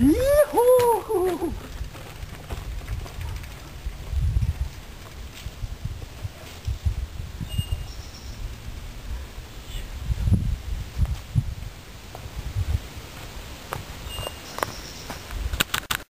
Yeah.